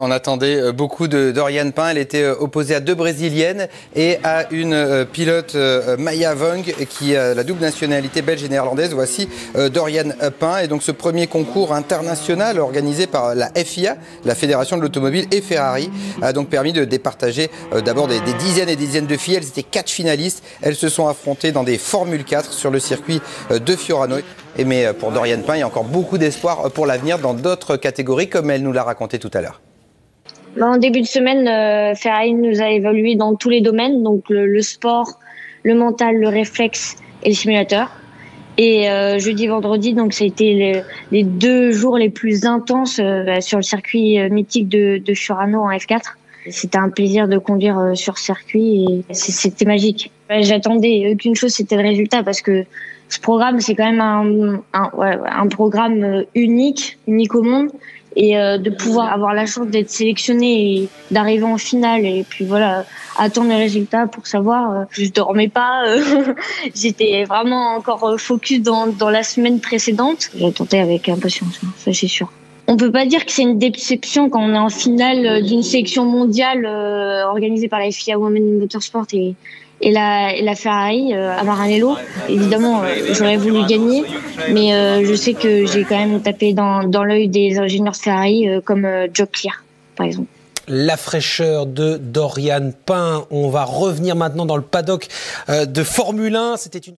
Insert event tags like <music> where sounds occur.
On attendait euh, beaucoup de Dorian Pain. Elle était euh, opposée à deux Brésiliennes et à une euh, pilote Maya Vong qui a la double nationalité belge et néerlandaise. Voici Dorian Pain. Et donc ce premier concours international organisé par la FIA, la Fédération de l'Automobile et Ferrari, a donc permis de départager d'abord des, dizaines et des dizaines de filles. Elles étaient quatre finalistes. Elles se sont affrontées dans des Formule 4 sur le circuit de Fiorano. Et mais pour Dorian Pain, il y a encore beaucoup d'espoir pour l'avenir dans d'autres catégories comme elle nous l'a raconté tout à l'heure. Bah, en début de semaine, euh, Ferrari nous a évolué dans tous les domaines, donc le, sport, le mental, le réflexe et le simulateur. Et euh, jeudi, vendredi, donc ça a été les, deux jours les plus intenses euh, bah, sur le circuit euh, mythique de, de Churano en F4. C'était un plaisir de conduire sur circuit et c'était magique. J'attendais qu'une chose, c'était le résultat parce que ce programme, c'est quand même un, un, ouais, un programme unique, unique au monde et euh, de pouvoir avoir la chance d'être sélectionné et d'arriver en finale et puis voilà attendre les résultats pour savoir euh, je dormais pas euh, <laughs> j'étais vraiment encore focus dans, dans la semaine précédente. J'attendais avec impatience hein, ça c'est sûr on peut pas dire que c'est une déception quand on est en finale d'une sélection mondiale organisée par la FIA Women Motorsport et et la, et la Ferrari euh, à Maranello. Évidemment, euh, j'aurais voulu gagner, mais euh, je sais que j'ai quand même tapé dans, dans l'œil des ingénieurs Ferrari comme Joe Clear, par exemple la fraîcheur de Dorian Pain. On va revenir maintenant dans le paddock de Formule 1. C'était une